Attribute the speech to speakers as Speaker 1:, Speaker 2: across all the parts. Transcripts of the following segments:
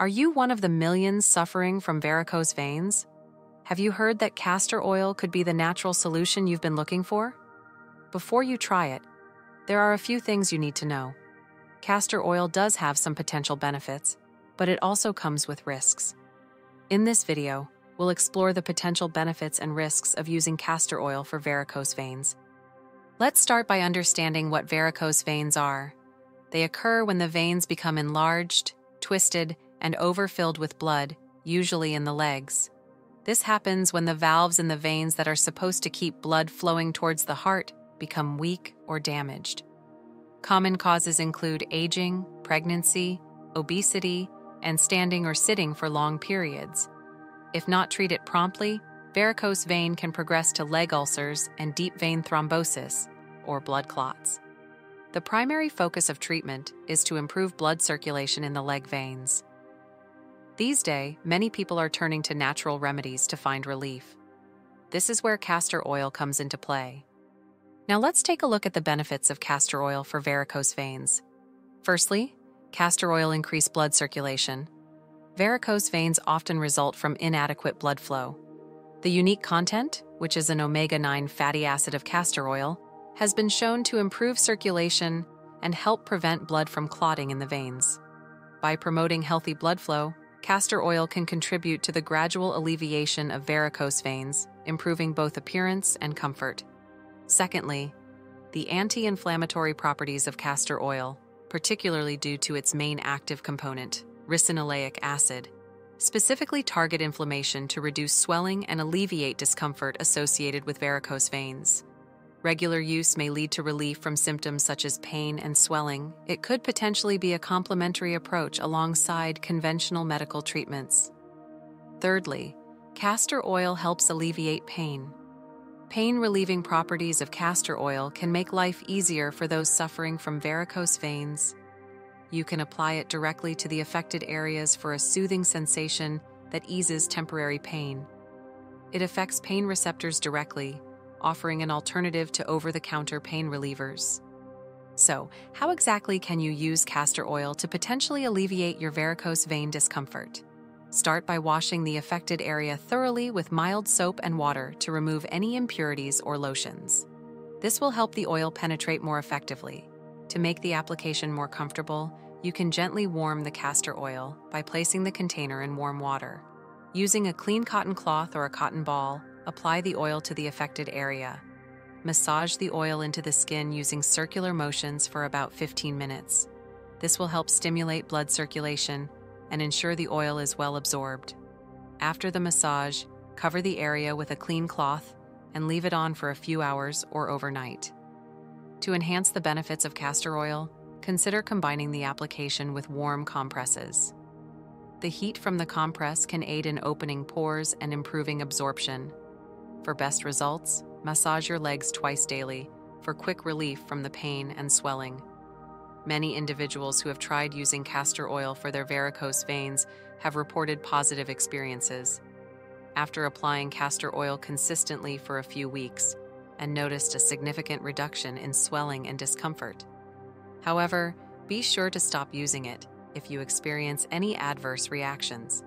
Speaker 1: Are you one of the millions suffering from varicose veins? Have you heard that castor oil could be the natural solution you've been looking for? Before you try it, there are a few things you need to know. Castor oil does have some potential benefits, but it also comes with risks. In this video, we'll explore the potential benefits and risks of using castor oil for varicose veins. Let's start by understanding what varicose veins are. They occur when the veins become enlarged, twisted, and overfilled with blood, usually in the legs. This happens when the valves in the veins that are supposed to keep blood flowing towards the heart become weak or damaged. Common causes include aging, pregnancy, obesity, and standing or sitting for long periods. If not treated promptly, varicose vein can progress to leg ulcers and deep vein thrombosis, or blood clots. The primary focus of treatment is to improve blood circulation in the leg veins. These days, many people are turning to natural remedies to find relief. This is where castor oil comes into play. Now let's take a look at the benefits of castor oil for varicose veins. Firstly, castor oil increase blood circulation. Varicose veins often result from inadequate blood flow. The unique content, which is an omega-9 fatty acid of castor oil, has been shown to improve circulation and help prevent blood from clotting in the veins. By promoting healthy blood flow, castor oil can contribute to the gradual alleviation of varicose veins, improving both appearance and comfort. Secondly, the anti inflammatory properties of castor oil, particularly due to its main active component, ricinoleic acid, specifically target inflammation to reduce swelling and alleviate discomfort associated with varicose veins. Regular use may lead to relief from symptoms such as pain and swelling. It could potentially be a complementary approach alongside conventional medical treatments. Thirdly, castor oil helps alleviate pain. Pain relieving properties of castor oil can make life easier for those suffering from varicose veins. You can apply it directly to the affected areas for a soothing sensation that eases temporary pain. It affects pain receptors directly, offering an alternative to over the counter pain relievers. So, how exactly can you use castor oil to potentially alleviate your varicose vein discomfort? Start by washing the affected area thoroughly with mild soap and water to remove any impurities or lotions. This will help the oil penetrate more effectively. To make the application more comfortable, you can gently warm the castor oil by placing the container in warm water. Using a clean cotton cloth or a cotton ball, apply the oil to the affected area. Massage the oil into the skin using circular motions for about 15 minutes. This will help stimulate blood circulation and ensure the oil is well absorbed. After the massage, cover the area with a clean cloth and leave it on for a few hours or overnight. To enhance the benefits of castor oil, consider combining the application with warm compresses. The heat from the compress can aid in opening pores and improving absorption. For best results, massage your legs twice daily for quick relief from the pain and swelling. Many individuals who have tried using castor oil for their varicose veins have reported positive experiences. After applying castor oil consistently for a few weeks, and noticed a significant reduction in swelling and discomfort. However, be sure to stop using it if you experience any adverse reactions.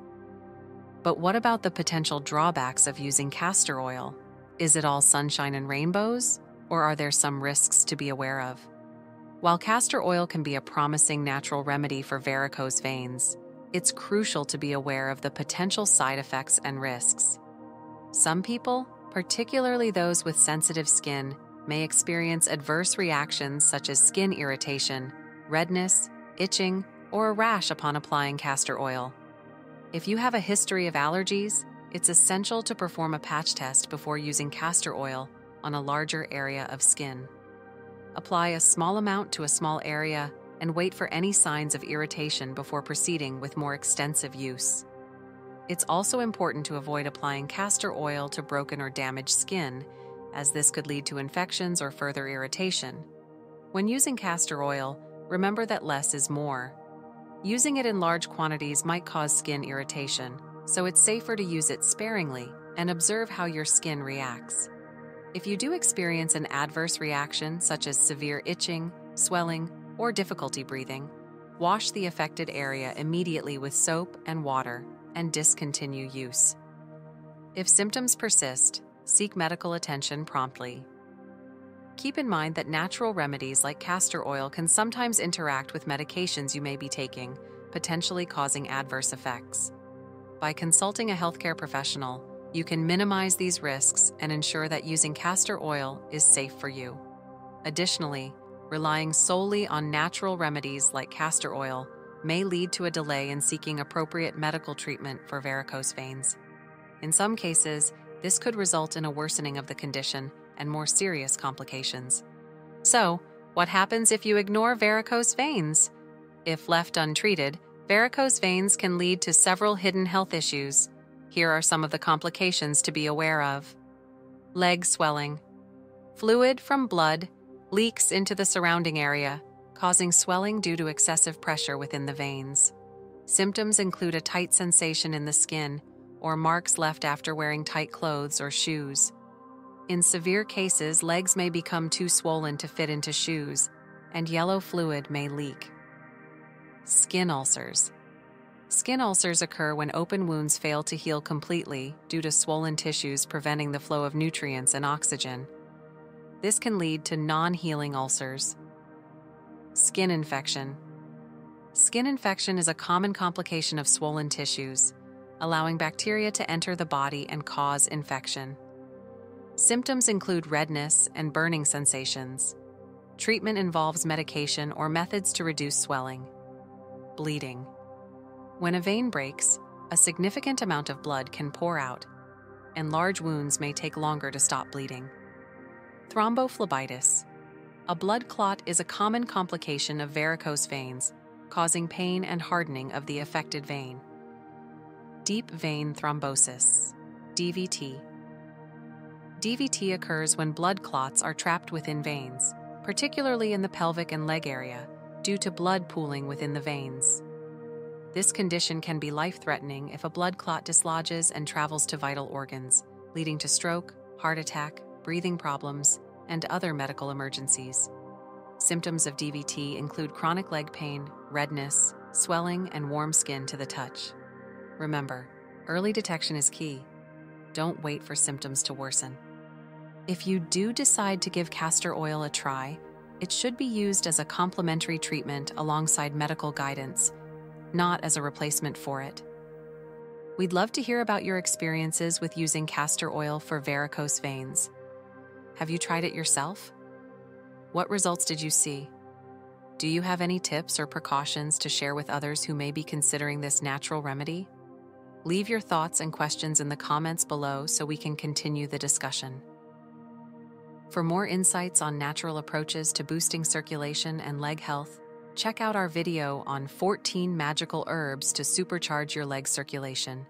Speaker 1: But what about the potential drawbacks of using castor oil? Is it all sunshine and rainbows, or are there some risks to be aware of? While castor oil can be a promising natural remedy for varicose veins, it's crucial to be aware of the potential side effects and risks. Some people, particularly those with sensitive skin, may experience adverse reactions such as skin irritation, redness, itching, or a rash upon applying castor oil. If you have a history of allergies, it's essential to perform a patch test before using castor oil on a larger area of skin. Apply a small amount to a small area and wait for any signs of irritation before proceeding with more extensive use. It's also important to avoid applying castor oil to broken or damaged skin, as this could lead to infections or further irritation. When using castor oil, remember that less is more. Using it in large quantities might cause skin irritation, so it's safer to use it sparingly and observe how your skin reacts. If you do experience an adverse reaction, such as severe itching, swelling, or difficulty breathing, Wash the affected area immediately with soap and water and discontinue use. If symptoms persist, seek medical attention promptly. Keep in mind that natural remedies like castor oil can sometimes interact with medications you may be taking, potentially causing adverse effects. By consulting a healthcare professional, you can minimize these risks and ensure that using castor oil is safe for you. Additionally, relying solely on natural remedies like castor oil may lead to a delay in seeking appropriate medical treatment for varicose veins. In some cases, this could result in a worsening of the condition and more serious complications. So, what happens if you ignore varicose veins? If left untreated, varicose veins can lead to several hidden health issues. Here are some of the complications to be aware of leg swelling. Fluid from blood leaks into the surrounding area, causing swelling due to excessive pressure within the veins. Symptoms include a tight sensation in the skin or marks left after wearing tight clothes or shoes. In severe cases, legs may become too swollen to fit into shoes, and yellow fluid may leak. Skin ulcers. Skin ulcers occur when open wounds fail to heal completely due to swollen tissues preventing the flow of nutrients and oxygen. This can lead to non healing ulcers. Skin infection. Skin infection is a common complication of swollen tissues, allowing bacteria to enter the body and cause infection. Symptoms include redness and burning sensations. Treatment involves medication or methods to reduce swelling. Bleeding. When a vein breaks, a significant amount of blood can pour out, and large wounds may take longer to stop bleeding. Thrombophlebitis. A blood clot is a common complication of varicose veins, causing pain and hardening of the affected vein. Deep vein thrombosis, DVT DVT occurs when blood clots are trapped within veins, particularly in the pelvic and leg area, due to blood pooling within the veins. This condition can be life threatening if a blood clot dislodges and travels to vital organs, leading to stroke, heart attack, breathing problems, and other medical emergencies. Symptoms of DVT include chronic leg pain, redness, swelling, and warm skin to the touch. Remember, early detection is key. Don't wait for symptoms to worsen. If you do decide to give castor oil a try, it should be used as a complementary treatment alongside medical guidance, not as a replacement for it. We'd love to hear about your experiences with using castor oil for varicose veins. Have you tried it yourself? What results did you see? Do you have any tips or precautions to share with others who may be considering this natural remedy? Leave your thoughts and questions in the comments below so we can continue the discussion. For more insights on natural approaches to boosting circulation and leg health, check out our video on 14 magical herbs to supercharge your leg circulation.